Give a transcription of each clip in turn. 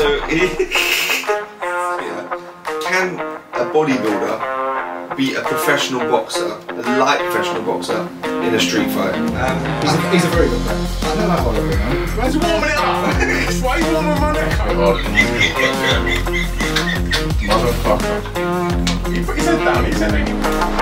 So, yeah. can a bodybuilder be a professional boxer, a light professional boxer, in a street fight? Um, He's a, he's a very good player. I know that Oliver, man. Why's you warming it up? Why are you warming my neck up? Motherfucker. He put his head down, he said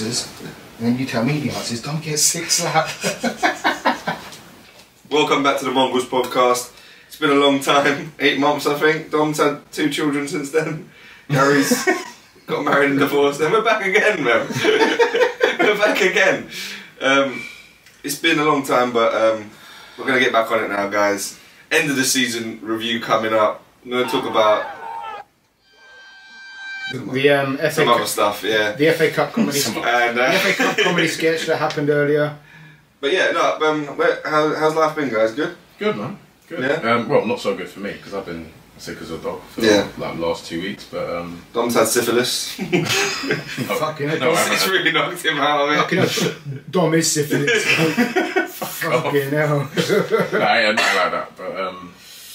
answers, and then you tell me the answers, don't get six slapped. Welcome back to the Mongrelz podcast. It's been a long time, eight months I think. Dom's had two children since then. Gary's got married and divorced. Then we're back again, man. we're back again. Um, it's been a long time, but um, we're gonna get back on it now, guys. End of the season review coming up. I'm gonna talk about the um, FA some other stuff, yeah. the FA Cup comedy, Some- the And uh, FA Cup comedy sketch that happened earlier. but yeah, no. Um, where, how, how's life been, guys? Good. Good, man. Good. Yeah? Um, well, not so good for me because I've been sick as a dog for Yeah. like last two weeks, but um, Dom's had syphilis. Fucking hell, no, I Dom, it's really knocked him out of it. fucking hell, Dom is syphilis. fucking hell. no, I ain't nothing like that. But um,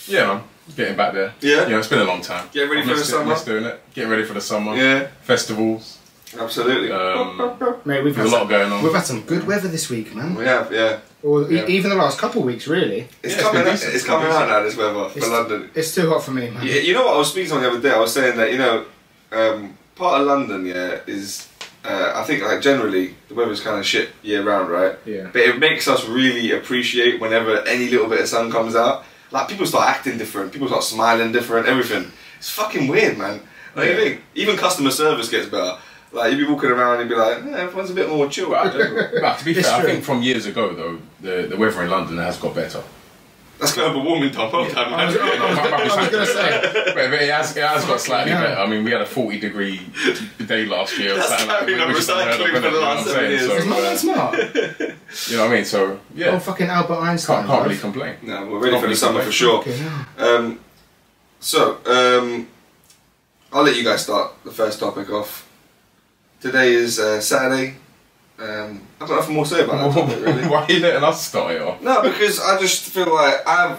yeah, man, getting back there. Yeah? yeah, it's been a long time. Getting ready I for the it, summer? missed doing it. Getting ready for the summer. Yeah, Festivals. absolutely. Um, Mate, we've had, a lot some, going on. we've had some good weather this week, man. we have, yeah. Or e- Yeah. even the last couple of weeks, really. It's Yeah, coming. been out, it's it's coming out now. This weather for It's- London. It's too hot for me, man. Yeah, you know what I was speaking on the other day. I was saying that you know, um, part of London, yeah, is uh, I think like generally the weather's kind of shit year round, right? Yeah. But it makes us really appreciate whenever any little bit of sun comes out. Like people start acting different, people start smiling different, everything. It's fucking weird, man. Like you Yeah. think even customer service gets better. Like you'd be walking around and be like, eh, everyone's a bit more chill. but, but to be It's fair, I think from years ago though, the, the weather in London has got better. That's global warming, Tom. Well done, I was, man. I was, was gonna say. but, but it, has, it has got slightly Yeah. better. I mean, we had a 40 degree day last year. or That's something like carrying that, on which is unheard of, recycling for the innit? You know last what I'm seven saying? years. So, Is my man smart? You know what I mean? So, yeah, Oh, fucking Albert Einstein. can't, can't really complain. No, we're ready for the summer for sure. Fucking hell. Um, so, um, I'll let you guys start the first topic off. Today is uh, Saturday. Um, I don't have more to say about that topic, really. Why are you letting us start it off? No, because I just feel like I've,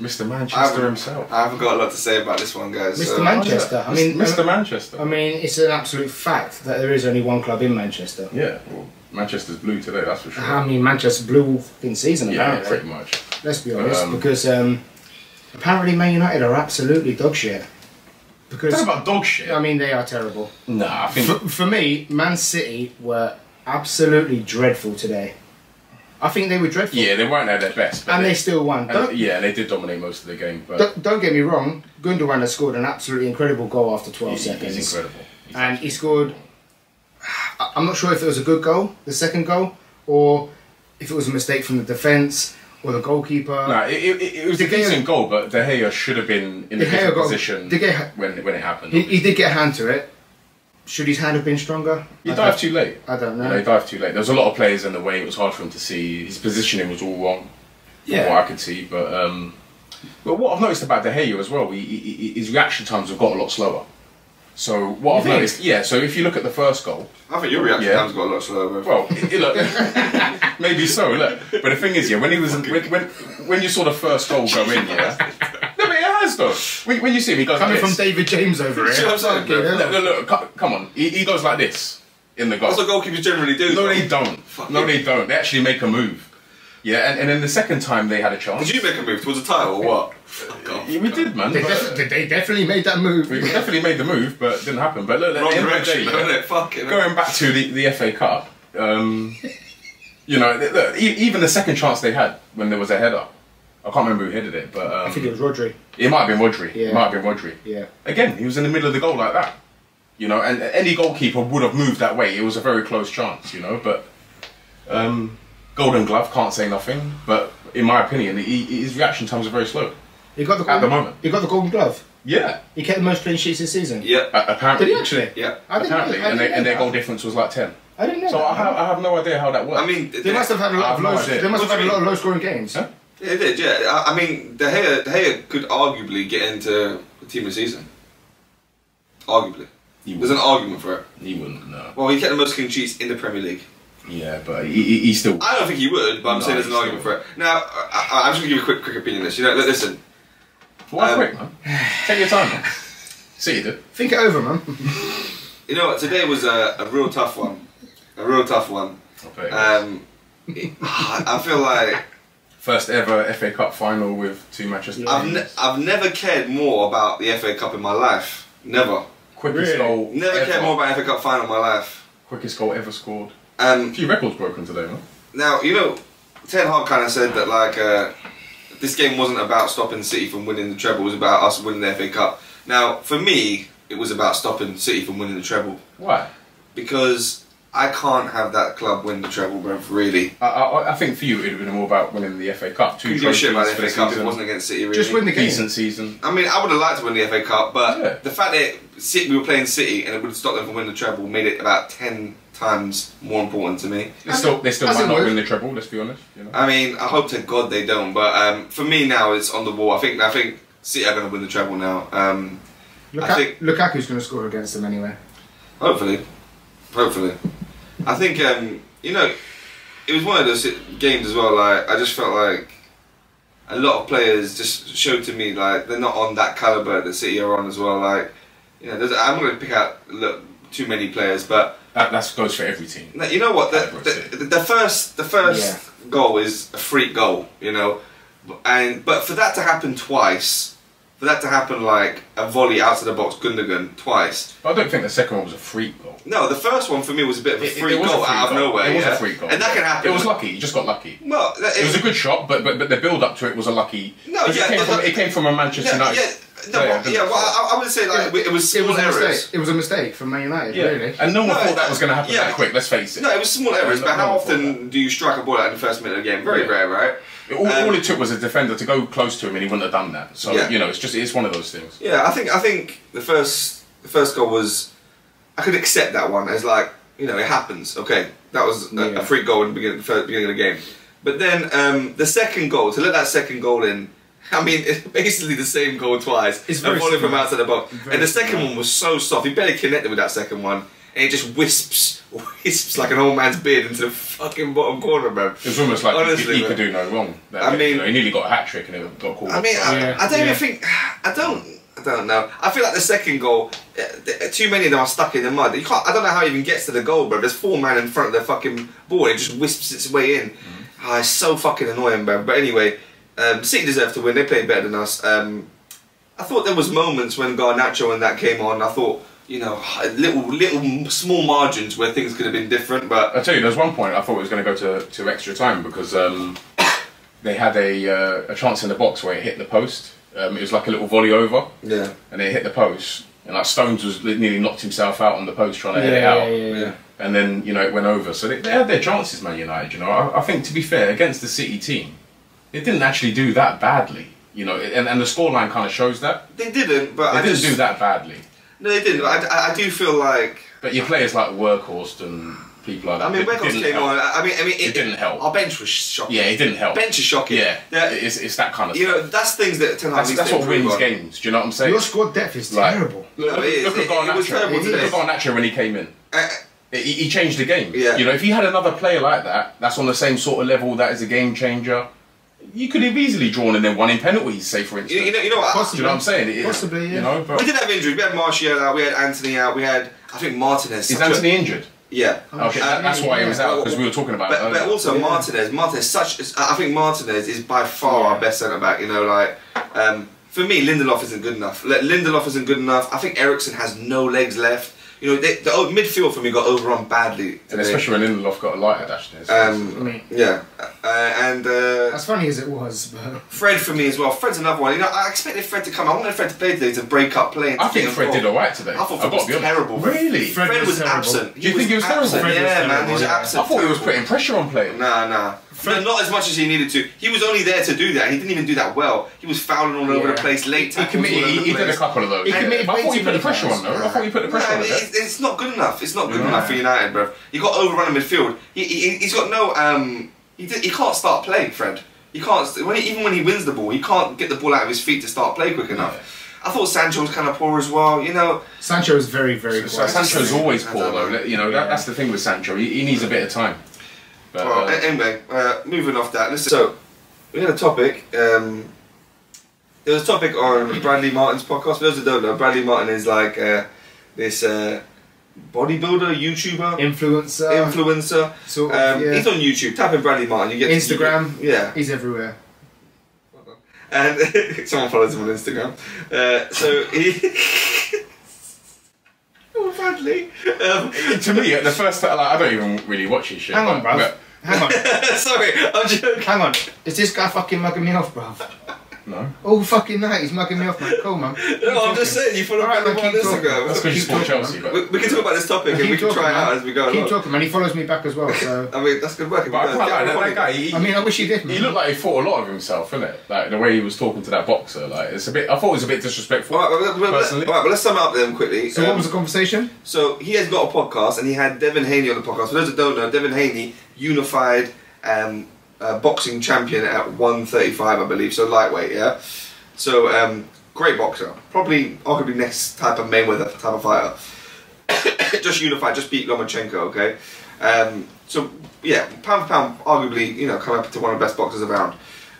Mr. I Manchester haven't, himself. I haven't got a lot to say about this one, guys. Mr. So, Manchester. I mean, Mr. Manchester. I mean, it's an absolute fact that there is only one club in Manchester. yeah, well, Manchester's blue today, that's for sure. I mean, Manchester Blue all fucking season yeah, apparently. pretty much. Let's be honest, Um, because um, apparently Man United are absolutely dog shit. Because Talk about dog shit. I mean, they are terrible. Nah, I think. For, for me, Man City were absolutely dreadful today. I think they were dreadful, yeah, they weren't at their best. But and they still won. and, yeah, they did dominate most of the game, but don't, don't get me wrong. Gundogan has scored an absolutely incredible goal after 12 he- seconds. he's incredible. He's and he scored. I'm not sure if it was a good goal, the second goal, or if it was a mistake from the defence or the goalkeeper. No, it, it, it was a De Gea- decent goal, but De Gea should have been in a De Gea different got- position De Gea- when when it happened. He, he did get a hand to it. Should his hand have been stronger? He I dived too late. I don't know. You know, he dived too late. There was a lot of players in the way. It was hard for him to see. His positioning was all wrong. From what I could see, but um, but what I've noticed about De Gea as well, he, he- his reaction times have got a lot slower. So what I've think? noticed, yeah. So if you look at the first goal, I think your reaction Yeah. time's got a lot slower. well, it, it- look, maybe so. Look, but the thing is, yeah, when he was when when, when you saw the first goal go in, yeah. No, but it has though. When, when you see him, he goes Coming like from this. David James over here. See what I'm saying, bro? Fucking hell. Look, look, look, co- come on. He, he goes like this in the goal. That's what goalkeepers generally do. No, bro. they don't. Fuck no, yeah. they don't. They actually make a move. Yeah, and, and then the second time they had a chance. Did you make a move towards a title or what? Fuck off. Yeah, we did, man. They, but- def- they definitely made that move. we definitely made the move, but it didn't happen. But look, at Wrong the end of the direction, day, though, yeah, isn't it? Fuck it. going back to the, the FA Cup, um, you know, th- look, e- even the second chance they had when there was a header, I can't remember who headed it, but um, I think it was Rodri. it might have been Rodri. Yeah. It might have been Rodri. Yeah. Again, he was in the middle of the goal like that. You know, and any goalkeeper would have moved that way. It was a very close chance, you know. But um, Golden Glove can't say nothing. But in my opinion, he, his reaction times are very slow. He got the At golden, the moment. He got the Golden Glove. Yeah, He kept the most clean sheets this season. Yeah. a- apparently. Did he actually? Yeah. I didn't Apparently, know, I and, didn't they, and their goal difference was like ten. I didn't know. So that. I have, I have no idea how that works. I mean, They must have had a I lot of low. idea. They must What have do had a lot of low scoring games. Huh? It did, yeah. I, I mean, De Gea, De Gea could arguably get into the team of the season. Arguably. He There's an argument for it. He wouldn't. No. Well, he kept the most clean sheets in the Premier League. Yeah, but he, he, he still. I don't think he would, but I'm No, saying there's an argument still- for it. Now, I, I, I'm just going to give you a quick, quick opinion on this. You know, listen, Why Um, quick, man? Take your time, man. See you did. Think it over, man. you know what, today was a, a real tough one. A real tough one. I'll bet it was. Um, I feel like First ever FA Cup final with two Manchester. Yeah. I've, ne- I've never cared more about the FA Cup in my life. Never. Quickest Really? goal. Never ever. cared more about FA Cup final in my life. Quickest goal ever scored. Um, A few records broken today, man. Now, you know, Ten Hag kind of said that like uh, this game wasn't about stopping City from winning the treble; it was about us winning the FA Cup. Now, for me, it was about stopping City from winning the treble Why? because I can't have that club win the treble, bruv. Really, I, I, I think for you it would have been more about winning the FA Cup. Two give a shit about the FA Cup. It wasn't against City. Really, Just win the game. decent season. I mean, I would have liked to win the FA Cup, but Yeah. the fact that City, we were playing City and it would have stopped them from winning the treble made it about ten times more important to me. They still, they still might not would. win the treble. Let's be honest. You know. I mean, I hope to God they don't, but um, for me now it's on the wall. I think I think City are going to win the treble now. Um, I Luka- think- Lukaku's going to score against them anyway. Hopefully, hopefully. I think um, you know, it was one of those games as well. Like I just felt like a lot of players just showed to me like they're not on that caliber that City are on as well. Like you know, I'm going to pick out look, too many players, but That that goes for every team. no, you know what? The, the, the first the first goal is a freak goal. You know, and but for that to happen twice. For that to happen like a volley out of the box, Gundogan twice, But I don't think the second one was a freak goal. no, the first one for me was a bit of a It- it free a goal free out of goal. nowhere. It was yeah? a free goal. and that can happen. It was lucky. You just got lucky. Well, that, It was a good shot, but but, but the build up to it was a lucky. No, 'cause yeah, it came from it came from a Manchester yeah, United. yeah, no, player, well, yeah. Well, I, I would say like it was It was a errors. mistake. It was a mistake from Man United, Yeah. really. And no one No, thought that was going to happen yeah. that quick. Let's face it. No, it was small errors. No, But no how often do you strike a ball out in the first minute of the game? Very Yeah. rare, right? All, Um, all it took was a defender to go close to him, and he wouldn't have done that. So Yeah. you know, it's just it's one of those things. Yeah, I think I think the first the first goal was I could accept that one as like you know it happens. Okay, that was a, Yeah. a free goal in the beginning, the beginning of the game. But then um, the second goal to let that second goal in. I mean, it's basically the same goal twice. It's a very volley from outside the box, and the second one was so soft. He barely connected with that second one, and it just wisps, wisps like an old man's beard into the fucking bottom corner, bro. It's almost like Honestly, he, he could do no wrong. That I bit, mean- you know, he nearly got a hat trick, and it got called. I mean, I, Yeah, I don't yeah. even think. I don't. I don't know. I feel like the second goal, uh, too many of them are stuck in the mud. You can't. I don't know how he even gets to the goal, bro. There's four man in front of the fucking ball. It just wisps its way in. Ah, it's so fucking annoying, bro. But anyway, um, City deserve to win. They played better than us. Um, I thought there was moments when Garnacho when that came on. I thought you know little little small margins where things could have been different, but I tell you, there was one point I thought it was going to go to, to extra time because um, they had a uh, a chance in the box where it hit the post. Um, it was like a little volley over, yeah, and it hit the post. And like Stones was nearly knocked himself out on the post trying to Yeah, hit it out. yeah, yeah. yeah. and then you know it went over. So they, they had their chances, Man United. You know, I, I think to be fair, against the City team, it didn't actually do that badly. You know, and, and the scoreline kind of shows that They didn't, but they I didn't just do that badly. No, they didn't. I, I, I do feel like. But your players like Weghorst and people like that. I mean, it Weghorst didn't came help. on. I mean, I mean, It didn't help. Our bench was shocking. Yeah, it didn't help. bench is shocking. Yeah, Yeah, it's, it's that kind of you stuff. know, that's things that Ten Hag that's that's to what improve wins on. games. Do you know what I'm saying? Your squad depth is Like- terrible. Look, No, it is. look at It- it was Garnacho. terrible Look today. at Garnacho when he came in. Uh, He, he changed the game. Yeah. You know, if he had another player like that, that's on the same sort of level, that is a game changer. You could have easily drawn and then won in penalties, say for instance. you know, you know what? Do you know what I'm saying? It- Possibly, yeah. You know, but We did have injuries. We had Martial out. We had Antony out. We had, I think, Martinez. is such a- Antony injured? yeah. Okay, Um, that- that's why he was out because we were talking about. But, but also Yeah. Martinez, Martinez, such. I think Martinez is by far our best centre back. You know, like um, for me, Lindelof isn't good enough. Lindelof isn't good enough. I think Eriksen has no legs left. You know, they, the oh, midfield for me got overrun badly. and especially when Lindelof got a lighter dash there. so- Um, I Yeah, Uh, and uh, As funny as it was, but Fred for me as well. Fred's another one. You know, I expected Fred to come. I wanted Fred to play today to break up play. I think Fred did alright today. I thought I've Fred got was to be honest. terrible. Really? Fred Fred was was terrible. absent. Do you think he was terrible? absent. Fred was yeah, man, terrible, he was yeah. absent. I thought he was putting pressure on players. Nah, nah. Fred, not as much as he needed to. He was only there to do that. He didn't even do that well. He was fouling all over the place, late tackles committed- He, he did a couple of those. He committed But I thought he put the pressure on fouls. though. I thought he put the No, pressure on. it's, it's not good enough. It's not good No. enough for United, bro. He got overrun in midfield. He, he he's got no um. He did, he can't start play, Fred. He can't when he, even when he wins the ball, he can't get the ball out of his feet to start play quick enough. I thought Sancho was kind of poor as well. You know, Sancho is very, very So quiet. Sancho's always poor though. You know that, that's the thing with Sancho. He, he needs a bit of time. But, Well, uh, anyway, uh, moving off that. Listen, so we had a topic. Um, there was a topic on Bradley Martyn's podcast. For those who don't know, Bradley Martyn is like uh, this uh, bodybuilder, YouTuber, influencer, influencer. sort of. Um, yeah. He's on YouTube. Type in Bradley Martyn. You get Instagram. you yeah, He's everywhere. and someone follows him on Instagram. Uh, so he. oh, Bradley. Um, to me, at the first time, like, I don't even really watch his shit. Hang on, but- bruv. But- Hang on. sorry, I'm joking. Hang on. Is this guy fucking mugging me off, bruv? No. All fucking night he's mugging me off, man. Cool, man. No, I'm just saying you follow Alright, Bradley man, Martyn keep on talking. Instagram. That's because you support talking, Chelsea. We, we can talk about this topic and we can talking, try it out as we go Keep along. talking, man. He follows me back as well, so. I mean, that's good work. but I quite like that, that guy. He, I mean, I wish he did, he looked like he thought a lot of himself, innit? Like the way he was talking to that boxer. Like it's a bit. I thought it was a bit disrespectful. All right, well, well, well, personally. all right, well, let's sum it up then quickly. So, what Um, was the conversation? so he has got a podcast and he had Devin Haney on the podcast. For those that don't know, Devin Haney, unified um, uh, boxing champion at 135, I believe, so lightweight, yeah? So, um, great boxer. Probably, arguably next type of Mayweather type of fighter. just unified, just beat Lomachenko, okay? Um, so, yeah, pound for pound, arguably, you know, coming up to one of the best boxers around.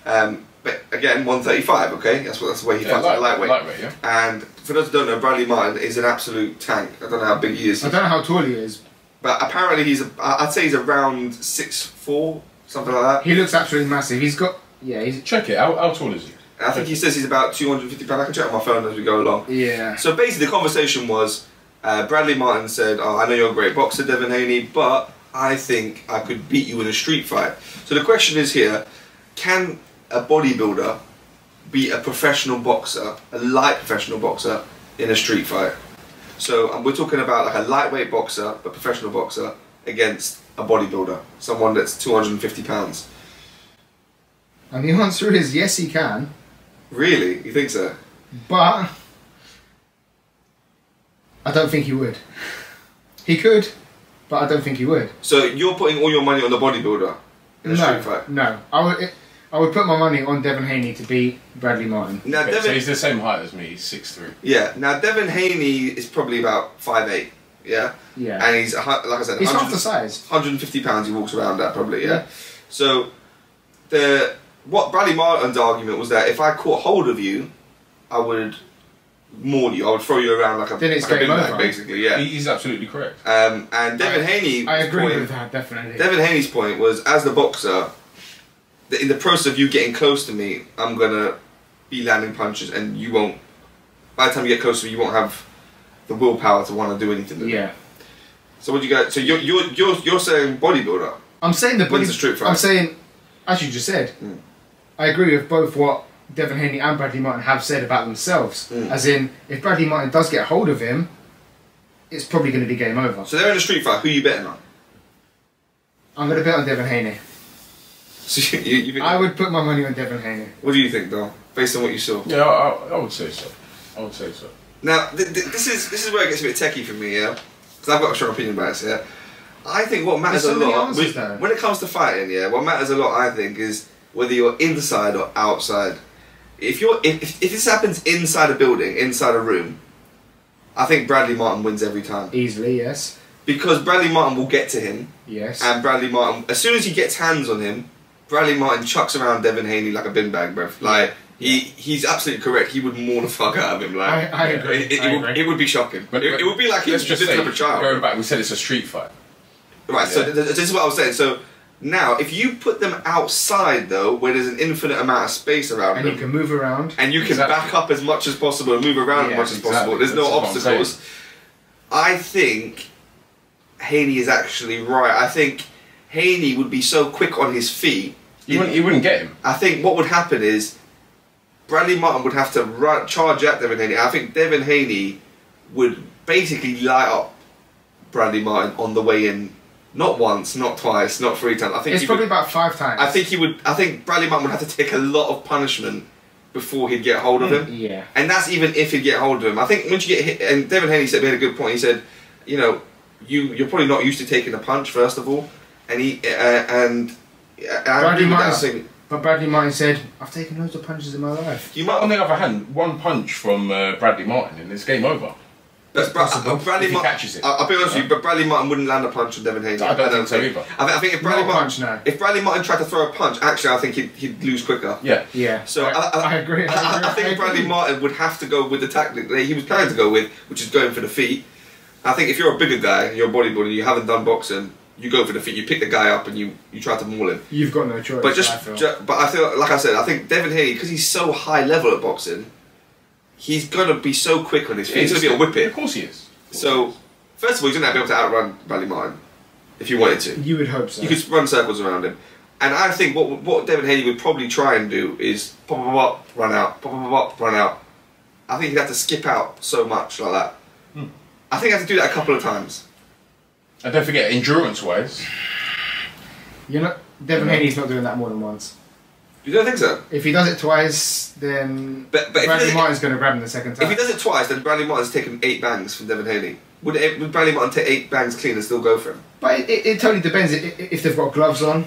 Um, but again, 135, okay? That's what that's the way he Yeah, fights at light- lightweight. lightweight, yeah. And for those who don't know, Bradley Martyn is an absolute tank. I don't know how big he is, I don't know how tall he is. But apparently he's. A, I- I'd say he's around six four, something like that. He looks absolutely massive. He's got. Yeah, he's. Check it. How, how tall is he? I think he says he's about 250 pounds. I can check on my phone as we go along. Yeah. So basically, the conversation was uh, Bradley Martyn said, oh, I know you're a great boxer, Devin Haney, but I think I could beat you in a street fight. So the question is here can a bodybuilder beat a professional boxer, a light professional boxer, in a street fight? So um, we're talking about like a lightweight boxer, a professional boxer, against a bodybuilder, someone that's 250 pounds. And the answer is yes, he can. Really? You think so? But I don't think he would. He could, but I don't think he would. So you're putting all your money on the bodybuilder in a street No, fight? no. I would. I would put my money on Devin Haney to beat Bradley Martyn. Now, Okay, so he's the same height as me. He's six three. Yeah. Now Devin Haney is probably about five eight. Yeah. Yeah. And he's like I said, He's half the size. 150 pounds. He walks around at probably. Yeah. Yeah. So the what Bradley Martyn's argument was that if I caught hold of you, I would maul you. I would throw you around like a, Then it's like a game bin bag, over. basically. Yeah. He's absolutely correct. Um, and Devin I- Haney. I agree point, with that definitely. Devin Haney's point was, as the boxer, that in the process of you getting close to me, I'm gonna be landing punches, and you won't. By the time you get close to me, you won't have the willpower to want to do anything. me. yeah. So what do you got? So you're you're you're, you're saying bodybuilder? I'm saying the body. the. I'm saying, as you just said, Mm. I agree with both what Devin Haney and Bradley Martyn have said about themselves. Mm. As in, if Bradley Martyn does get hold of him, it's probably going to be game over. So they're in a street fight. Who are you betting on? I'm going to bet on Devin Haney. So you, you think, I would put my money on Devin Haney. What do you think, though, based on what you saw? Yeah, I, I, I would say so. I would say so. Now, th- th- this is this is where it gets a bit techie for me, yeah, because I've got a strong opinion about this. Yeah, I think what matters There's a lot answers, when, when it comes to fighting. Yeah, what matters a lot, I think, is whether you're inside or outside. If you're if, if, if this happens inside a building, inside a room, I think Bradley Martyn wins every time Easily, yes. because Bradley Martyn will get to him, Yes. and Bradley Martyn, as soon as he gets hands on him, Bradley Martyn chucks around Devin Haney like a bin bag, bruv. Like he he's absolutely correct. He would maul the fuck out of him. Like I- I agree. It, it, I it would, it would be shocking. But- it, but it would be like let's he's just just up a child. going back, we said it's a street fight. Right. So th- th- this is what I was saying. So now, if you put them outside though, where there's an infinite amount of space around and them, you can move around. and you can Exactly. back up as much as possible and move around as much as exactly. possible. There's no That's what I'm obstacles. I think Haney is actually right. I think Haney would be so quick on his feet He wouldn't, he wouldn't get him. I think what would happen is Bradley Martyn would have to run, charge at Devin Haney. I think Devin Haney would basically light up Bradley Martyn on the way in, not once, not twice, not three times. I think It's probably would, about five times. I think he would. I think Bradley Martyn would have to take a lot of punishment before he'd get hold of him. Yeah. And that's even if he'd get hold of him. I think once you get hit, and Devin Haney said, made a good point. He said, you know, you you're probably not used to taking a punch first of all, and he uh, and I Bradley agree that. Martyn- But Bradley Martyn said, I've taken loads of punches in my life. you might, On the other hand, one punch from uh, Bradley Martyn and it's game over. That's Bra- possible, uh, Bradley if he Martyn. catches it. I'll, I'll be honest with you, but Bradley Martyn wouldn't land a punch on Devin Haney. I don't think so either. I, think- I think if Bradley Not Martyn, punch, no. if Bradley Martyn tried to throw a punch, actually, I think he'd, he'd lose quicker. Yeah. Yeah. So I, I, I, I agree. I, I, agree, I think agree. Bradley Martyn would have to go with the tactic that he was planning to go with, which is going for the feet. I think if you're a bigger guy, you're a bodybuilder, you haven't done boxing, you go for the feet. You pick the guy up and you, you try to maul him. You've got no choice. But I just, feel. ju- but I feel like I said, I think Devin Haney because he's so high level at boxing, he's gonna be so quick on his feet. He's gonna be a Of course he is. So first of all, he's gonna be able to outrun Bradley Martyn if you wanted to. you would hope so. You could run circles around him. And I think what what Devin Haney would probably try and do is pop, pop, pop, run out, pop, pop, pop, run out. I think he'd have to skip out so much like that. Hmm. I think he'd have to do that a couple of times. And don't forget, endurance wise, You're not. Devin Haney's not doing that more than once. You don't think so? If he does it twice, then But, but if, he Bradley does it, Martyn's going to grab him the second time. if he does it twice, then Bradley Martyn's taken eight bangs from Devin Haney. Would, it, would Bradley Martyn take eight bangs clean and still go for him? But it, it, it totally depends i- i- if they've got gloves on.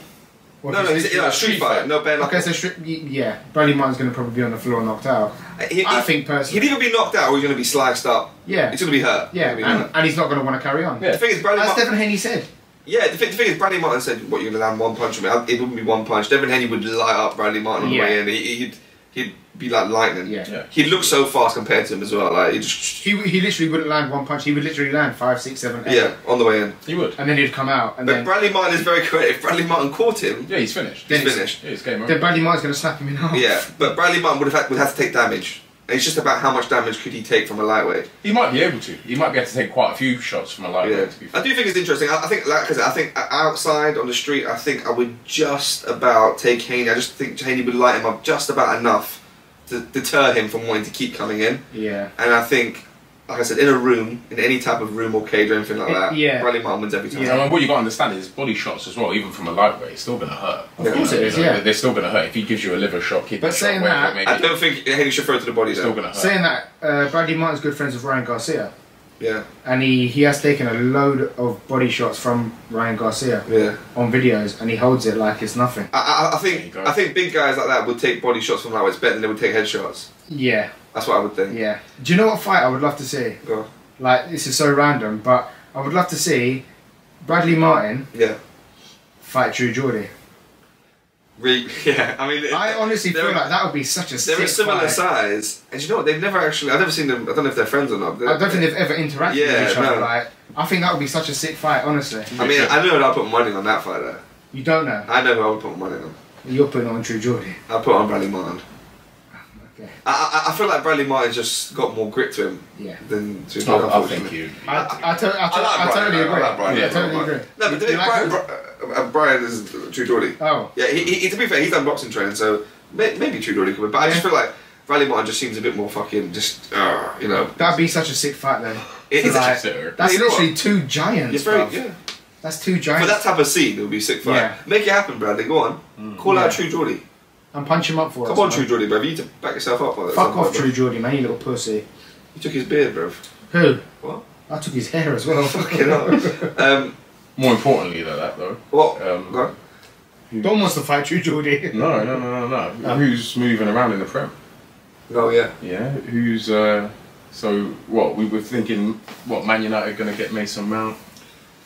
or No, no, it's he's you know, a street street fight, fight. no bare Okay, so stri- yeah, Bradley Martyn's going to probably be on the floor knocked out. He- I he- think personally. He'd either be knocked out or he's going to be sliced up. Yeah, He's going to be hurt. Yeah, gonna be and, hurt. and he's not going to want to carry on. Yeah. The thing is, Bradley As Martyn. Devin Haney said. Yeah, the, thing- the thing is, Bradley Martyn said, "What you're gonna land one punch on me?" It wouldn't be one punch. Devin Haney would light up Bradley Martyn on the Yeah. way in. He, he'd he'd be like lightning. Yeah. Yeah. He'd look so fast compared to him as well. Like he just He, he literally wouldn't land one punch. He would literally land five, six, seven, eight. yeah on the way in. he would. And then he'd come out. And But then, Bradley Martyn is very correct. If Bradley Martyn caught him, Yeah, he's finished. Then he's finished. Yeah, it's game then. Bradley Martyn's going to snap him in half. Yeah, but Bradley Martyn would have had, would have to take damage. And it's just about how much damage could he take from a lightweight. He might be able to. He might be able to take quite a few shots from a lightweight. Yeah, To be I do think it's interesting. I, I think, like I said, I think outside on the street, I think I would just about take Haney. I just think Haney would light him up just about enough to deter him from wanting to keep coming in. Yeah. And I think, like I said, in a room, in any type of room or cage or anything like that, yeah. Bradley Martyn wins every time. And then what you got to understand is body shots as well, even from a lightweight, it's still going to hurt. Of course it is, yeah. They're still going to hurt. If he gives you a liver shot, kidney But shot, saying whatever that, I don't think Haney should throw to the body it's still going to hurt. Saying that, uh, Bradley Martyn's good friends with Ryan Garcia. Yeah, And he, he has taken a load of body shots from Ryan Garcia yeah. on videos and he holds it like it's nothing. I, I, I think. I think big guys like that would take body shots from lightweights better than they would take headshots. Yeah, That's what I would think. yeah. Do you know what fight I would love to see? Go on. Like, this is so random, but I would love to see Bradley Martyn Yeah. fight True Geordie. Re- yeah. I mean, I honestly feel like that would be such a They're sick a similar fight. size, and you know what? They've never actually. I've never seen them. I don't know if they're friends or not. I don't think they've ever interacted Yeah, with each other. no. Like, I think that would be such a sick fight. Honestly, I mean, I know that I'd put money on that fight. Though. you don't know. I know who I would put money on. You're putting on True Geordie. I'll put on Bradley Martyn. Okay. I, I, I feel like Bradley Martyn just got more grit to him Yeah. than to I, I think you. I, I, to, I, to, I like I Brian, totally I agree. like Brian, yeah, I totally agree. No, but You- the, you like Brian, who? Bri- uh, Brian is True Geordie. Oh, Yeah, he, he, to be fair, he's done boxing training, so may, maybe True Geordie could win. But I just feel like Bradley Martyn just seems a bit more fucking just, uh, you know. that'd be such a sick fight then. It is To is like- such a sitter. That's You know literally two giants. It's very, bruv. yeah. That's two giants. For giants. that type of scene, it would be a sick fight. Yeah. Make it happen, Bradley. Go on. Call out True Geordie. and punch him up for Come us. Come on, man. True Geordie, bruv. You need to back yourself up. Like that Fuck some off, point, True bruv. Geordie, man, you little pussy. You took his beard, bruv. Who? What? I took his hair as well. Fucking hell. um, More importantly than that, though. what? Um, Go on. Don wants to fight you, Geordie. No, no, no, no, no. Oh. Who's moving around in the Prem? No, yeah. Yeah, who's uh so what we were thinking what Man United gonna get Mason Mount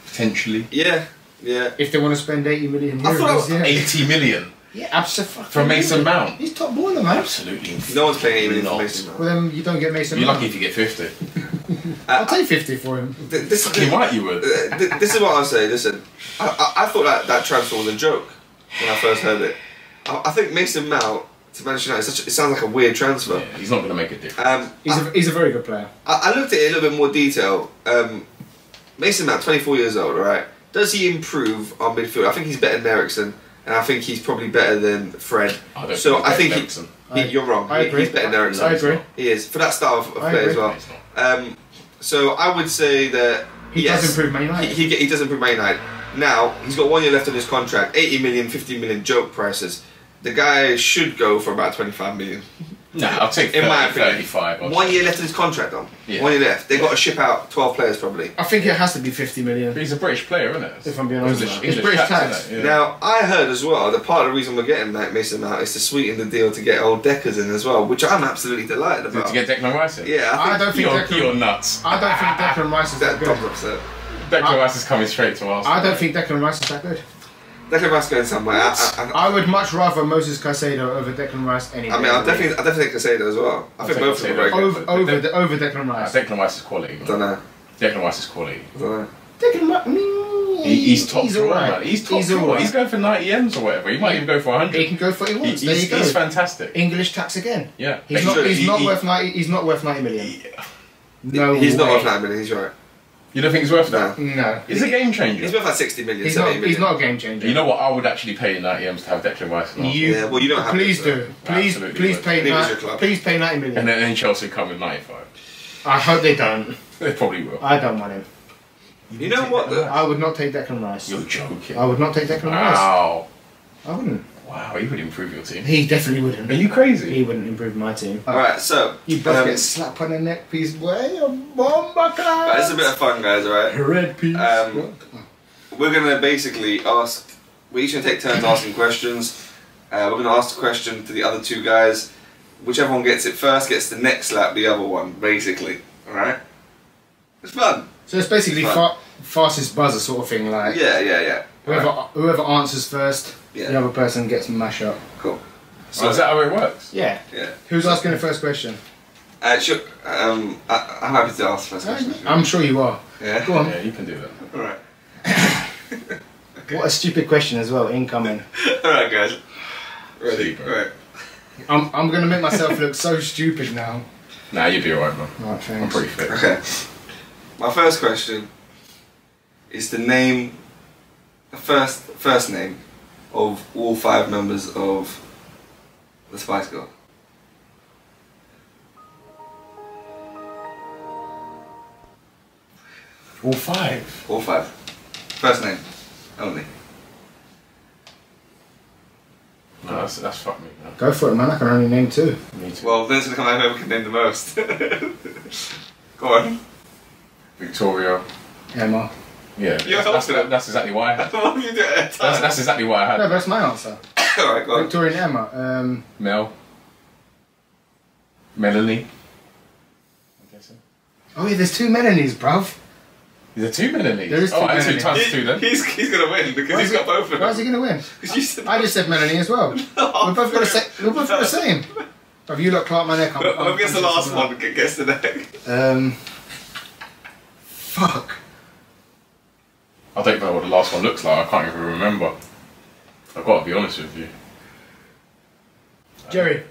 potentially Yeah. Yeah. If they want to spend 80 million I thought euros, that yeah. 80 million Yeah, absolutely. for Mason Mount. He's top baller, man. Absolutely. No one's playing 80 million for not. Mason Mount. Well, then you don't get Mason You're Mount. lucky if you get 50. I'll take 50 for him. Th- This, You might, you would. Uh, th- this is what I'll say. Listen, I, I, I thought that, that transfer was a joke when I first heard it. I, I think Mason Mount to Manchester United, is such, it sounds like a weird transfer. Yeah, he's not gonna make a difference. Um, He's I, a, he's a very good player. I, I looked at it in a little bit more detail. Um, Mason Mount, 24 years old, all right? Does he improve on midfield? I think he's better than Eriksen. And I think he's probably better than Fred. I don't so I think better he, than he- I- you're wrong. I agree. He's better than Eriksen. I agree. He is for that style of, of play agree. as well. Um, so I would say that He yes, does improve Man United. He, he, he does improve Man United. Now he's got one year left on his contract. 80 million, 50 million joke prices. The guy should go for about 25 million. Nah, I'll take In my opinion, 35. I'll One take- year left on his contract, though. Yeah. One year left. They've got to ship out 12 players probably. I think it has to be 50 million. He's a British player, isn't it? If I'm being honest English. It's English British tax, tax. Yeah. Now I heard as well that part of the reason we're getting that Mason out is to sweeten the deal to get old Deckers in as well, which I'm absolutely delighted to, about. to get Declan Rice in. yeah, I I don't think You're, Declan, you're nuts. I don't think Declan Rice is that that good. Dom's upset. Declan Rice is coming straight to us. I don't think Declan Rice is that good. Declan Rice going somewhere. I, I, I, I would much rather Moses Caicedo over Declan Rice any I mean, I definitely. I definitely think Caicedo as well. I I'll think both of them are very Caicedo. good. over over, over Declan Nah, Rice. Declan Rice is quality. I don't know. Declan Rice is quality. I don't know. Declan Rice, He, he's top he's drawer, alright. He's top He's drawer. alright. He's going for 90 M's or whatever. He might even go for 100. He can go for what he He- wants. there he's, you go. he's fantastic. English tax again. Yeah. He's He's not. good. He's He- not he- worth ninety. He's not worth ninety million. No, he's not way. worth 9 million, he's right. You don't think he's worth that? No, He's a game changer. He's worth like 60 million, he's 70 not. million. He's not a game changer. You know what? I would actually pay 90 M's to have Declan Rice. You, Yeah, well, you don't have please to, so. do. Please, Absolutely please would. pay. Leave us Ni- your club. please pay ninety million. And then, then Chelsea come with 95. I hope they don't. They probably will. I don't want him. You know what? though? I would not take Declan Rice. You're joking. I would not take Declan Rice. Wow. I wouldn't. Wow, he would improve your team. He definitely wouldn't. Are you crazy? He wouldn't improve my team. Alright, so. You both um, get slapped on the neck piece. Way a bomba right, it's a bit of fun, guys, alright? Red piece. Um, We're going to basically ask. We're each going to take turns asking questions. Uh, we're going to ask the question to the other two guys. Whichever one gets it first gets the next slap the other one, basically. Alright? It's fun. so it's basically Fine. fa- fastest buzzer sort of thing. Like Yeah, yeah, yeah. whoever Alright, whoever answers first, Yeah. the other person gets mash up. Cool. So is that how it works? Yeah. Yeah. Who's asking the first question? Uh, sure, um, I, I'm happy to ask the first question. I'm sure you are. Yeah? Go on. Yeah, you can do that. Alright. What a stupid question as well. Incoming. Alright, guys. Ready? Super. Alright. I'm I'm gonna make myself look so stupid now. Nah, you'll be alright, man. Right, I'm thanks. pretty fit. Okay. My first question is the name, the first first name of all five members of the Spice Girl. All five. All five. First name only. No, that's, that's fuck me, man. Go for it, man. I can only name two. Me too. Well, then it's gonna come out whoever can name the most. Go on. Victoria. Emma. Yeah, You're that's, that's, that's exactly why I had. What do at That's, that's exactly why I had. No, that's my answer. Alright, go on. Victoria and Emma. Um, Mel. Melanie. I'm guessing. oh yeah, there's two Melanies, bruv. Is there two Melanies? There is oh, two I two times He- two then. he's, he's gonna win because Why he's is got both of them. Why is he gonna win? you I just said Melanie as well. we both got the same. We both got the same. Have you lot clocked my neck? I'm- I'm- Whoever gets the last just- one gets the neck. Um. Fuck. I don't know what the last one looks like. I can't even remember. I've got to be honest with you. Geri.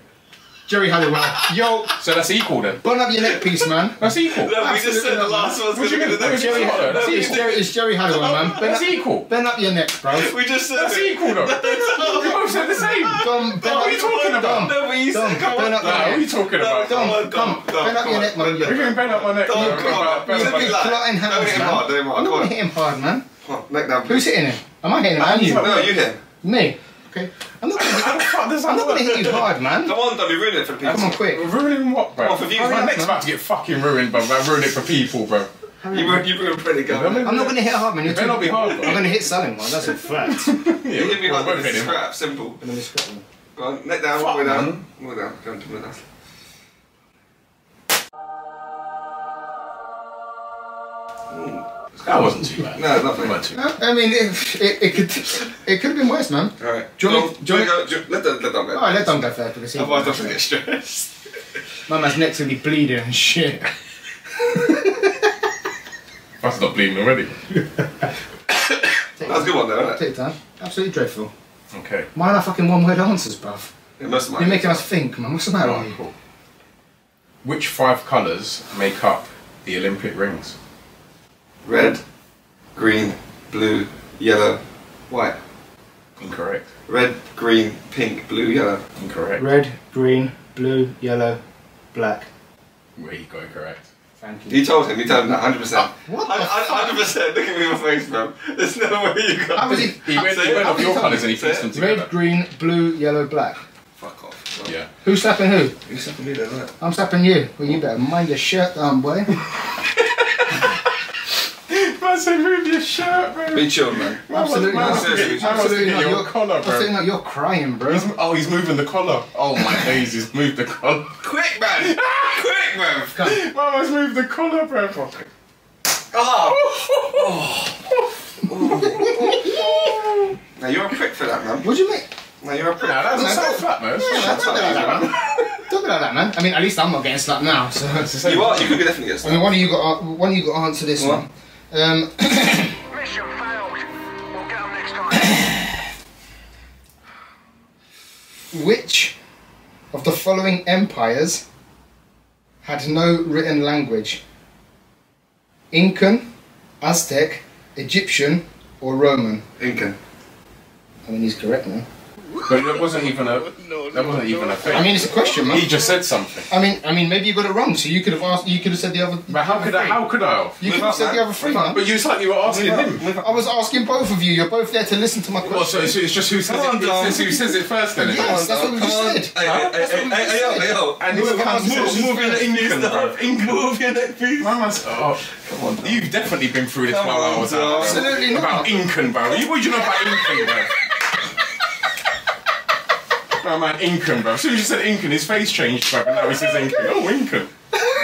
Geri Halliwell. Yo, So that's equal then. bun up your neck piece, man. That's equal. No, we just said the last one's What gonna be the next Geri one. No, It's Geri, it's Geri Halliwell, man. Bend That's up, equal. bend up your neck, bro. We just said That's it. equal though. We both said the same. Dom, bend What are you talking about? No, but you said come on. bend up Nah, your what are you talking about? Come on, Dom, come, Dom, Dom, bend up your neck, man. What do you mean bend up my neck? Dom, Bend come on. bend Don't up Big clotting Don't hit him man. hard, don't hit him hard. I'm not Come hit him hard, man. Come on, neck down. Who's hitting him? Am I hitting him? And you? No, you hit him. Me. Okay. I'm not gonna hit, How the fuck does that I'm not gonna hit you hard, man. Come on, Dom, you're ruining it for the people. Come on, quick. Ruining what, bro? Come on, for views, my man. neck's about to get fucking ruined, bro. I ruin it for people, bro. You ruined, you ruined pretty good. I'm I'm not gonna hit hard, man. You're It better not be hard, bro. I'm gonna hit Salim, man. That's a fact. Yeah, You give me we're hard, both it's hitting him. scrap, simple. Let me scrap him. Go on, neck down, Fuck, all the way down. man. All the way down, go on, to the down. That wasn't too bad. No, nothing. It wasn't too. I mean, it, it, it could it could have been worse, man. Alright. Do you want me- do you go- Let them, let them go. Alright, let Dom go first because he. Otherwise, Dom's gonna get stressed. My man's neck's gonna be bleeding and shit. I stopped bleeding already. That was a good one, though, wasn't it? Take your time. Absolutely dreadful. Okay. Mine are fucking one word answers, bruv. Yeah, most of You're making us think, man. What's the matter with you? Which five colours make up the Olympic rings? Red, green, blue, yellow, white. Incorrect. Red, green, pink, blue, yellow. Incorrect. Red, green, blue, yellow, black. Where you got it correct. Thank you. You told him, you told him that 100%. Ah, what the Hun- 100%. Look at me in my face, bro. There's no way you got How was he? He went, he went off your colours and he pieced them together. Red, green, blue, yellow, black. Fuck off. Well, Yeah. Who's slapping who? You said to me that, innit? I'm slapping you. Well, you better mind your shirt down, boy. Man said, move your shirt, bro. Be chill, man. Absolutely Man not. must get- man must Absolutely get your You're, collar, absolutely bro. not. You're crying, bro. He's, oh, he's moving the collar. Oh my days, he's moved the collar. Quick, man! Quick, man! Come. Mama's moved the collar, bro. Oh. oh! now you're a prick for that, man. What do you mean? Now you're a prick. Nah, that's No, don't- soft flat, man. Yeah, Shut don't be that, man. Don't be like that, man. I mean, at least I'm not getting slapped now. So, You are. You could be definitely get slapped. I stuck. mean, one of you got one of you got to answer this What? one. Um, Mission failed. We'll get them next time. which of the following empires had no written language? Incan, Aztec, Egyptian, or Roman? Incan. I mean, he's correct, man. But that wasn't even a. That wasn't even a thing. I mean, it's a question, man. he just said something. I mean, I mean, maybe you got it wrong. So you could have asked. You could have said the other. But how could I? How could I? have? You could have up, said the other three, man. But you was like you were asking him. I was asking both of you. You're both there to listen to my question. Well, so, question. so it's just who says on, it. Dom. It's who says it first, then. Yeah. Yes, that's what we just on. said. Hey, hey, hey, hey, hey, yo, hey. And Move your neck piece, Incan, dog. bro. Incan. Move your neck piece. Oh, Come on, you've definitely been through this while I was out. Absolutely not. About Incan, bro. You- What do you know about Incan, bro? No, man, Incan, bro. As soon as you said Incan, his face changed, bro. But now he says Incan. Oh, Incan.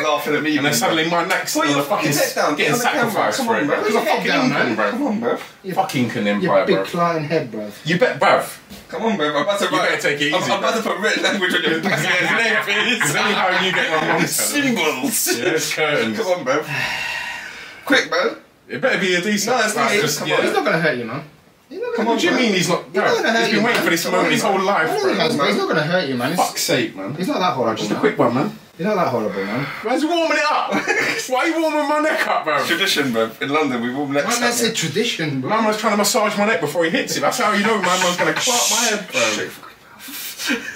Laughing at me. And then suddenly my neck's Put on the fucking fucking head down. getting Get on the sacrificed Come for on, it, bro. bro. Because I'm fucking down, Incan, bro. Come on, bro. Fuck Incan Your Empire, big bro. clown head, bro. You bet, bruv. Come on, bro. I'm about to You write. better take it I'm, easy, I'm about to put written language on your back of his neck piece. Because anyhow you get my mum Symbols. Yeah, it's curtains. Come on, bro. Quick, bro. It better be a decent. No, it's not. It's- just, yeah. on. Not gonna hurt you, man. He's not Come on, What do you mean he's not? He's Bro, he's been you, waiting man. for this moment his whole life, I he has, bro. he's not gonna hurt you, man. It's, Fuck's sake, man. He's not that horrible, Just a man. quick one, man. He's not that horrible, man. Why's he warming it up? Why are you warming my neck up, bro? Tradition, bro. In London, we warm necks My up, man bro. said tradition, bro. My man's trying to massage my neck before he hits it. That's how you know my man's gonna clap my head, Straight bro. fucking mouth.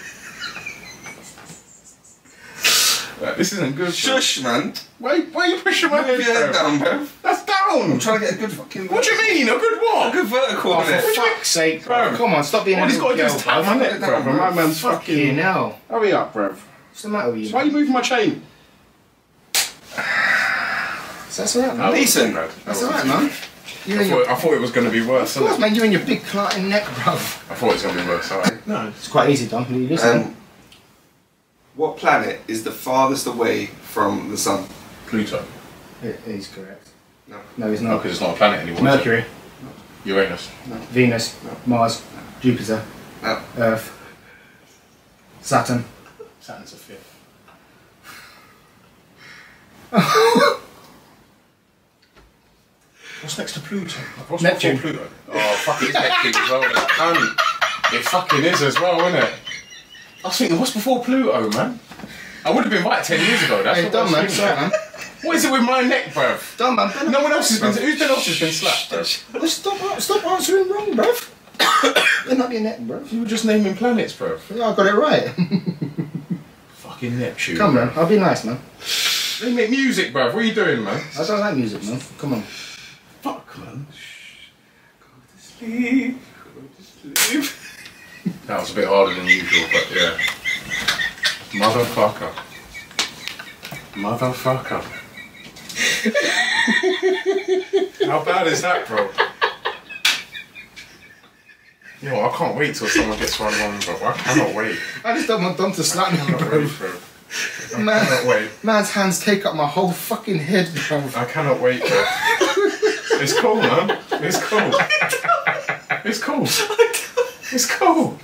Like, This isn't good. bro. Shush, man. Why, why are you pushing my Move your head head down? down, bro. That's down. I'm trying to get a good fucking. What do you mean? A good what? A what? good vertical Oh, on for it. fuck's sake, bro. Bro. Come on, stop being All a he's got little to do is girl, tap my bro. neck, bro. My man's Fucking fucking. hell. Hurry up, bro. What's the matter with you? Why are you moving my chain? That's alright, man. Decent. That's alright, man. You I and thought, I thought it was going to be worse. of course, wasn't man. You and your big clotting neck, bro. I thought it was going to be worse. Alright. No. It's quite easy, Dom. You listen. Um, what planet is the farthest away from the sun? Pluto. Yeah, he's correct. No. No, he's No, not. because it's not a planet anymore. is it? Mercury, Uranus. Venus, Mars, Jupiter, No. Earth, Saturn. Saturn's a fifth. What's next to Pluto? What's Neptune. before Pluto? Oh, fuck it's Neptune as well. Man, it fucking is as well, isn't it? I was thinking, what's before Pluto, man? I would have been right 10 years ago. That's Hey, what Dom, I man. Sorry, man. What is it with my neck, bruv? Dom, man. No one else has been. Who's been else has been slapped, bruv? Stop, uh, stop answering wrong, bruv. Bend up your neck, bruv. You were just naming planets, bruv. Yeah, I got it right. Fucking Neptune. Come on, I'll be nice, man. They make music, bruv. What are you doing, man? I don't like music, man. Come on. Fuck, man. Shh. Go to Sleep. Go to sleep. That was a bit harder than usual, but yeah. Motherfucker. Motherfucker. How bad is that, bro? You know, I can't wait till someone gets one wrong, bro. I cannot wait. I just don't want them to slap me, bro. wait, bro. I Man. cannot wait. Man's hands take up my whole fucking head, bro. I cannot wait, bro. It's cool, man. It's cool. It's cool. It's cool.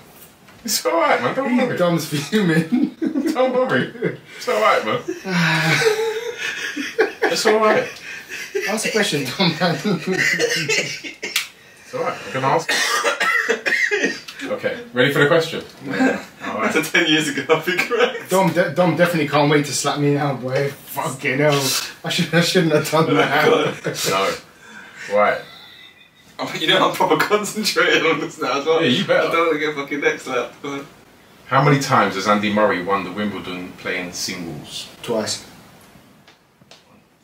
It's alright, man. Don't worry. Dom's fuming. Don't worry. It's alright, man. It's alright. Ask a question, Dom, man. It's alright. I can ask. Okay, ready for the question? Alright. So 10 years ago, I'll be correct. Dom, de- Dom definitely can't wait to slap me now, boy. Fucking hell. I, should, I shouldn't have done that. No. Right. Oh, you know I'm proper concentrating on this now as well. Yeah, you better. I don't want to get fucking neck slapped. How many times has Andy Murray won the Wimbledon playing singles? Twice.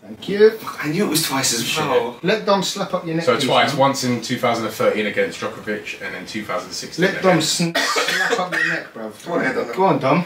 Thank you. I knew it was twice as well. Let Dom slap up your neck. So twice, man. once in 2013 against Djokovic, and then 2016. Let Dom sn- slap up your neck, bruv. Come on, head on. Go on, Dom.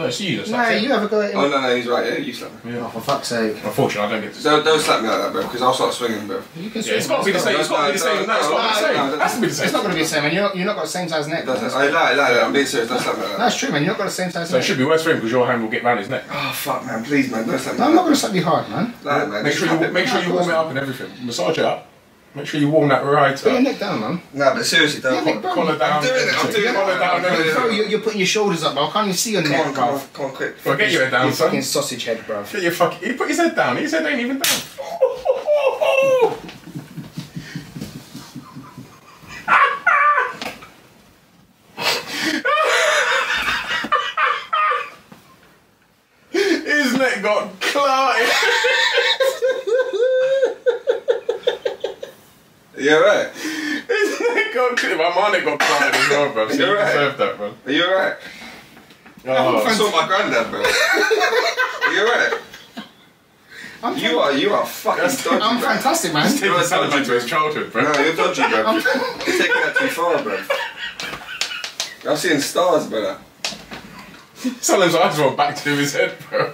No, it's you. That's No, not you have a go at him. Oh no, no, he's right. Yeah, you slap me. Oh, for fuck's sake. Unfortunately, I don't get to. Don't, don't slap me like that, bro, because I'll start swinging, bro. You can Yeah, it's got to be the same. It's got to be the same. No, it's got to be the same. It has to be the same. It's not going to be the same, man. You're not, you're not got the same size neck. Doesn't. I lie, lie, lie. I'm being serious. Don't slap me like that. That's true, man. You're not got the same size So it neck. should be worse for him because your hand will get round his neck. Oh fuck, man! Please, man, don't slap me. No, I'm like not going that. to slap you hard, man. Lie, man. Make just sure slap you it. make sure you warm it up and everything. Massage it up. Make sure you warm that right Put your up. neck down, man. Nah, but seriously, don't. Yeah, bro. Collar down. I'm doing it. I'm doing it. Collar down. I'm doing Bro, you're, you're putting your shoulders up, bro. I can't even see your Come neck, on, come bro. on, come on, quick. Well, get your head down, You fucking son. sausage head, bro. Get your fucking. He put his head down. His head ain't even down. His neck got clotted. You alright? His neck got clotted. My my neck got clotted as well, bro. So you You're right. deserve that, bro. Are you alright? Oh. I saw my granddad, bro. Are you alright? I'm, You are, you are fucking That's- dodgy, I'm bro. fantastic, man. You're a Sounds back to his childhood, bro. No, you're dodgy, bro. You're taking that too far, bro. I'm seeing stars, brother. Someone's eyes were back to his head, bro.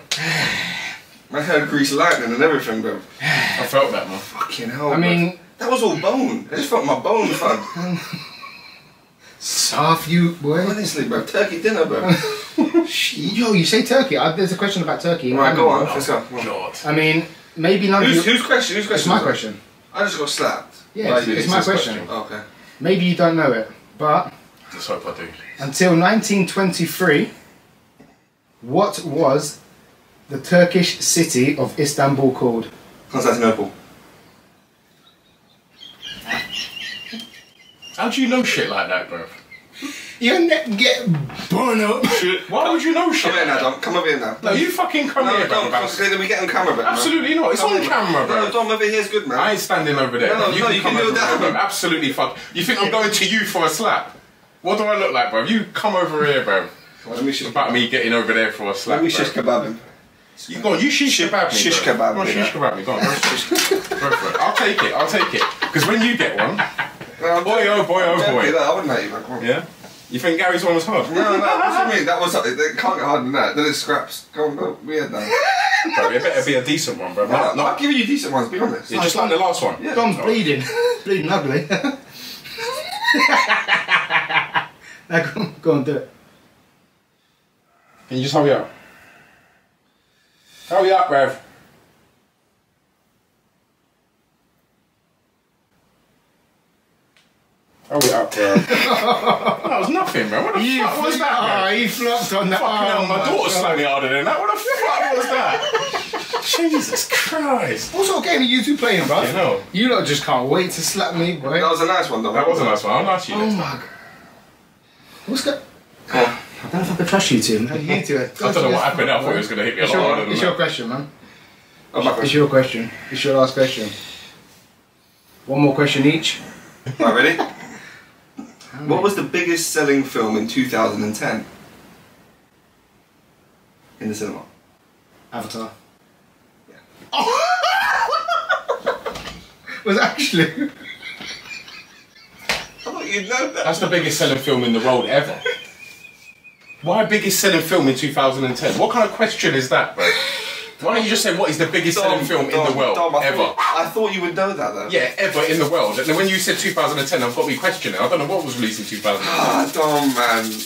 My head greased lightning and everything, bro. I felt that, man. Fucking hell. I bro. mean, that was all bone. I just felt my bone, fam. soft you, boy. Honestly, bro. Turkey dinner, bro. Yo, you say turkey. I, there's a question about turkey. Right, go on. Let's go. God. I mean, maybe none of Who's, you. whose question? Whose It's question? my is it? question. I just got slapped. Yeah, Right, it's, it's it's my his question. question. Oh, okay. Maybe you don't know it, but Let's hope I do. until 1923, what was the Turkish city of Istanbul called? Constantinople. How do you know shit like that, bro? Your neck get burned up. Why would you know shit? Come here now. Dom. Come over here now. No, you fucking come No, here, bro. Dom, about- concentrate, we get on camera, bro. Absolutely not. It's Come on camera, bro. No, Dom, over here's good, man. I ain't standing over there. No, bro. no, you come can over do that. bro. Absolutely fuck. You think I'm going to you for a slap? What do I look like, bro? You come over here, bro. Let me It's shish about me getting over there for a slap. Let me bro. shish kebab him. You go on, you shish kebab me. shish bro. kebab Go on, me, shish kebab me. Go on, go, go for it. I'll take it. I'll take it. Because when you get one, No, I'm Boy, oh, boy, oh, I'm joking. boy. No, I wouldn't hate you, man. Come on. yeah. You think Gary's one was hard? No, no, what do you mean? That was something. It can't get harder than that. Then it scraps. Go on, go. Weird now. Bro, it better be a decent one, bro. No, Not, no, I've given you decent ones, be honest. yeah, just like the last one. Yeah. Dom's oh. bleeding. bleeding ugly. now go, go and do it. Can you just hurry up? Hurry up, Rev. Hurry up, bro. that was nothing, man. What the fuck was that, Oh, man? Ah, he flopped on that. Fucking hell, my daughter's God. slapped harder than that. What the fuck was that? Jesus Christ. What sort of game are you two playing, bro? You know. You lot just can't wait to slap me, boy. That was a nice one, though. That was a nice one. I'll nice you Oh my god. What's going Come. I don't know if I can trust you two. No, you two. I don't know what happened. I thought it was going to hit me a It's lot your, harder than it's your question, man. Oh, my It's question. your question. It's your last question. One more question each. Right, ready? What was the biggest selling film in 2010? In the cinema. Avatar. Yeah. Was actually. I thought you'd know that. That's the biggest selling film in the world ever. Why biggest selling film in 2010? What kind of question is that, bro? Why don't you just say what is the biggest selling film in the world Dom, I ever? Thought, I thought you would know that, though. Yeah, ever in the world. And then when you said 2010, I've got me questioning. I don't know what was released in 2010. Ah, Dom, man.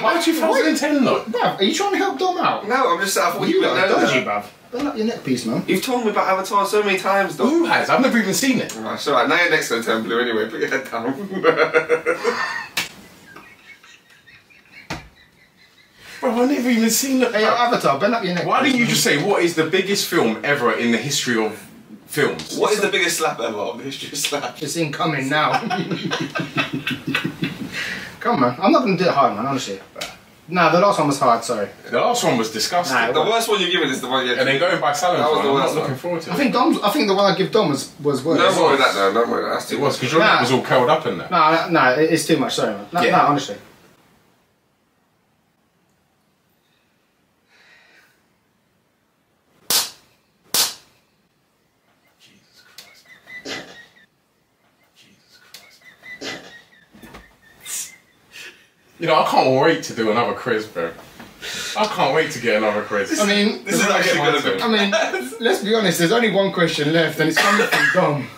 Why 2010 though? Bruv, are you trying to help Dom out? No, I'm just saying, I thought you, You would lot know are dodgy, that. bruv. Bend up your neck piece, man. You've told me about Avatar so many times, Dom. Who has? I've never even seen it. Right, it's alright, now you're next to the turn blue anyway, put your head down. Bro, I've never even seen it. Hey, yo, Avatar, bend up your neck. Why didn't you just say what is the biggest film ever in the history of films? what is the biggest slap ever of the history of slap? It's incoming now. Come on, man. I'm not gonna do it hard, man. Honestly. Nah, the last one was hard. Sorry. The last one was disgusting. Nah, The worst one you've given is the one you and then going by Salem's That was the I'm not worst looking forward to it. I it. think Dom's. I think the one I give Dom was was worse. No, not worry that though, don't worry that. That's too It was, because your Nah. neck was all curled up in there. No, no, no, it- it's too much. Sorry, man. No, Yeah. no, honestly. You know, I can't wait to do another quiz, bro. I can't wait to get another quiz. I mean, This is actually gonna be. I mean, let's be honest. There's only one question left, and it's coming from Dom.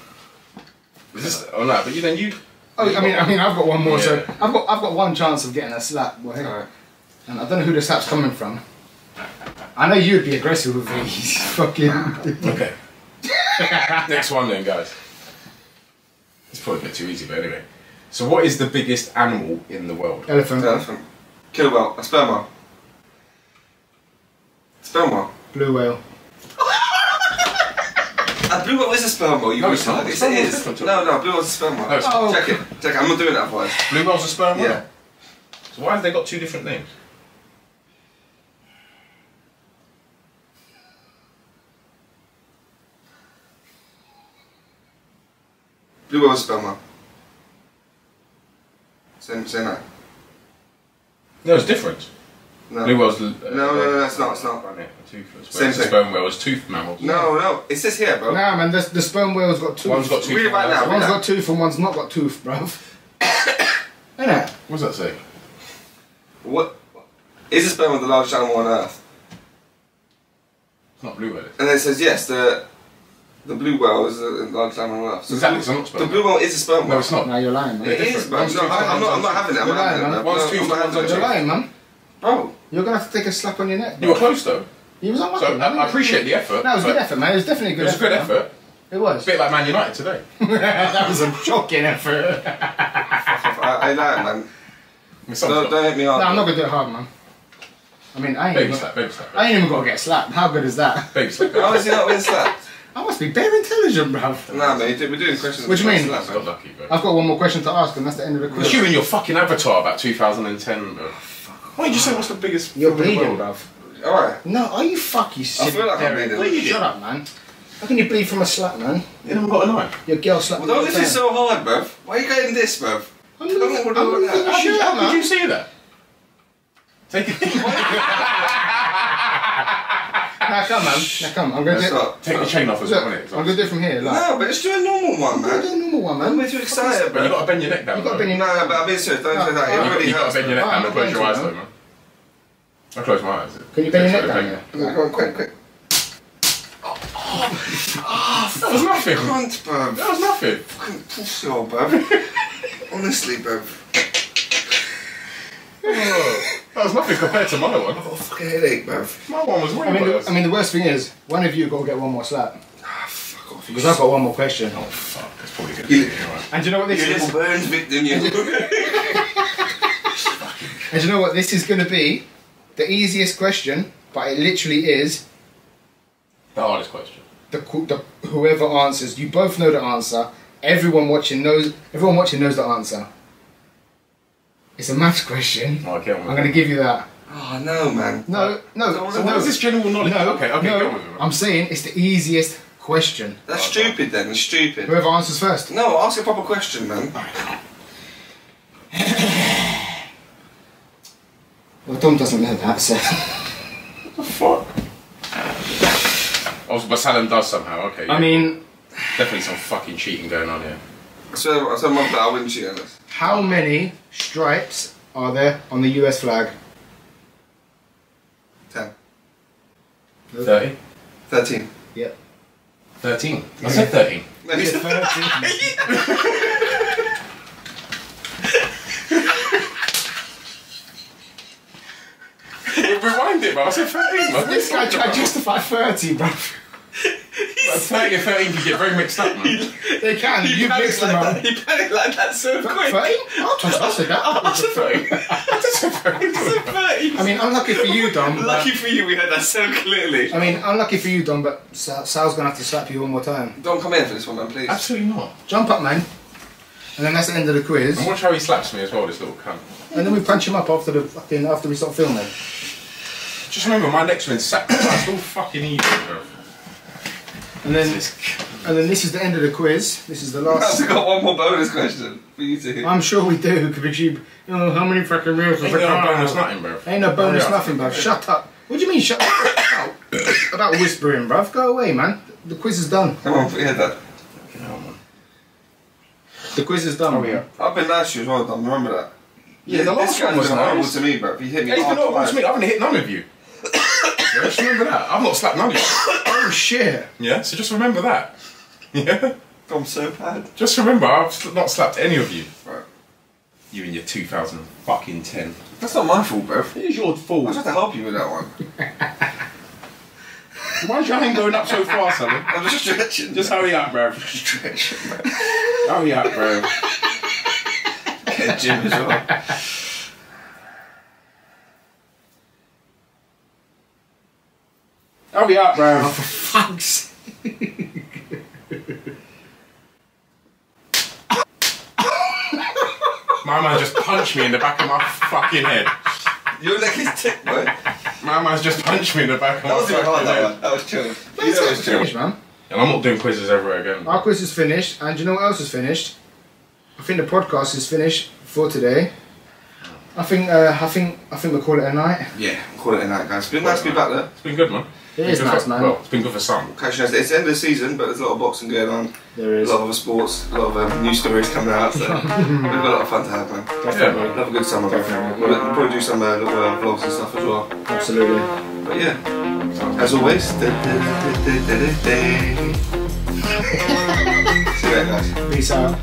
Is this, oh no, but you then you. Oh, I mean, I mean, I've got one more, so I've got I've got one chance of getting a slap, boy. Alright. And I don't know who the slap's coming from. I know you'd be aggressive with these fucking. Okay. Next one then, guys. It's probably a bit too easy, but anyway. So, what is the biggest animal in the world? Elephant, Elephant. Killer whale. A sperm whale. Sperm whale. blue whale. A blue whale is a sperm whale. You No, no, it's not. Yes, Sperm it whale's is. different to No, no, blue whale's a sperm whale. No. Oh. Check it. Check it. I'm not doing that otherwise. Blue whale's a sperm whale? Yeah. So, why have they got two different names? Blue whale's a sperm whale. Same, same that. No, it's different. No. Blue whale's. Uh, No, no, no, it's not, it's not. Yeah, toothless. Same thing. sperm whale is toothed mammals. No, no. It says here, bro. Nah, man, the, the sperm whale's got tooth. One's got tooth. Read it right one's- now. One's got tooth and one's not got tooth, bruv. Innit? What does that say? What? Is a sperm whale the largest animal on Earth? It's not blue whale. And it says yes. The the blue whale is the largest animal on Earth. So Exactly, so not sperm The blue whale is a sperm whale. No, it's not. Nah, you're lying, man. It They're is, different. bro. No, I- I'm not. I'm not having it. I'm You're not having lying, it. man. bro. One's No, toothed, one's having You're lying, man. Bro, You're gonna have to take a slap on your neck. You were close though. He was unlucky. So. I, I appreciate the effort. No, it was but good effort, man. It was definitely a It good was a effort. good man. effort. It was. A bit like Man United today. that was a shocking effort. I, I know man. Don't, don't hit me hard. No, I'm not gonna do it hard, man. I mean, I ain't, Baby even, slap, baby slap. I ain't even got to get slapped. How good is that? Baby slap. How is he not being slapped? I must be very intelligent, bruv. Nah, mate, We're doing questions. What do you mean? Slap, Got lucky, bro. I've got one more question to ask, and that's the end of the It's quiz. you and your fucking avatar about 2010, bro. Oh, Why did you say what's the biggest You're film in the bleeding, world? bruv. Alright. No, are you fuck you silly feel like I'm Derek. bleeding. You shut up, man? How can you bleed from a slap, man? You haven't got a knife. Your girl slapped Well, me don't the this is so hard, bruv. Why are you getting this, bruv? I'm Don't looking, know I'm what to looking that. at How did, shit, how did man. you see that? Take it. Nah, come, man. Nah, come. I'm gonna Let's do it. Take the chain off as Look, well, I'm gonna do it from here. Like, No, but just do a normal one, I'm gonna do man. a normal one, man. I'm way too excited, But you bro. got to bend your neck down. You gotta bend your neck. No, but I'm being serious. Don't say that. It No, You already got to bend your neck Oh, down and close your eyes though, man. I close my eyes. Can you bend your neck down take- Yeah, Go on, quick, quick. That was nothing. Cunt, bruv. That was nothing. Fucking pussy, old bruv. Honestly, bruv. That was nothing compared to my one. I've got a fucking headache, bruv. My one was way I mean, worse. the, I mean, the worst thing is, one of you got to get one more slap Ah, fuck off. because I've got one more question. oh fuck, that's probably gonna be it, right? And do you know what this You is? little Burns victim, you. And do you know what this is going to be? The easiest question, but it literally is The hardest question. the, the whoever answers. You both know the answer. Everyone watching knows. Everyone watching knows the answer. It's a maths question. Oh, okay, I'm going to give you that. Oh, no, man. No, no, So So no. what is this general knowledge? No, okay, okay, no. go on with it. man. I'm saying it's the easiest question. That's oh, stupid, then. It's stupid. Whoever answers first. No, ask a proper question, man. Well, Tom doesn't know that, so. What the fuck? Oh, but Salam does somehow. Okay. I mean, definitely some fucking cheating going on here. I swear, I swear, mum, that I wouldn't cheat on this. How many stripes are there on the US flag? Ten. Thirty. Thirteen. Yep. Thirteen. I said thirteen. You said 13. Rewind it, bro. I said thirteen, man. This guy tried to justify 30, bro. But Thirty and thirteen can get very mixed up, man. They can. You mixed them up. He panicked like that so 30? quick. Oh, I said that. I said thirteen. I said thirteen. Thirty. I mean, unlucky for you, Dom. but- Lucky for you, we heard that so clearly. I mean, unlucky for you, Dom, but Sal's gonna have to slap you one more time. Don't come in for this one, man, please. Absolutely not. Jump up, man. and then that's the end of the quiz. And watch how he slaps me as well, this little cunt. And then we punch him up after the fucking after we stop filming. Just remember, my next one's sacrifice. all fucking evil, bro. And then This- and then this is the end of the quiz. This is the last. I've last. got one more bonus question for you to I'm sure we do because you, you know how many fucking meals ah, Ain't no oh, bonus nothing, bro. Ain't no bonus Hurry nothing, bruv. Shut up. What do you mean shut up? About whispering, bruv. Go away, man. The quiz is done. Come on, forget that. The quiz is done. Oh, yeah. I've been last year as well, Dom. Remember that? Yeah, the this last guy's one was been horrible nice. to me, bro. He hit me Hey, you hard know what twice. me? I haven't hit none of you. Yeah, just remember that. I've not slapped none of you. Oh shit. Yeah, so just remember that. Yeah? I'm so bad. Just remember, I've not slapped any of you. Right. You in your 2010. That's not my fault, bro. It is your fault. I fault. was to help you with that one. Why's your hand going up so fast, Alan? I'm just stretching. Just hurry up, bro. stretching, man. Hurry up, bro. Get a gym as well. Hurry up, bro. Fucks. My man just punched me in the back of my fucking head. You're like his tick, boy. My man's just punched me in the back of That my was even hard, fucking that head. one. That was chill. You know was it. chill. finished, man. And I'm not doing quizzes ever again. Our quiz is finished, and you know what else is finished? I think the podcast is finished for today. I think uh, I think I think we'll call it a night. Yeah, call it a night, guys. It's been nice to be back there. It's been good, man. It Been is good nice, for, man. Well, it's been good for some. Catch you. It's the end of the season, but there's a lot of boxing going on. There is. A lot of other sports, a lot of um, new stories coming out. So we've got a lot of fun to have, man. Definitely. We'll have a good summer. Definitely. We'll, we'll probably do some uh, little uh, vlogs and stuff as well. Absolutely. But yeah, as always. See you later, guys. Peace out.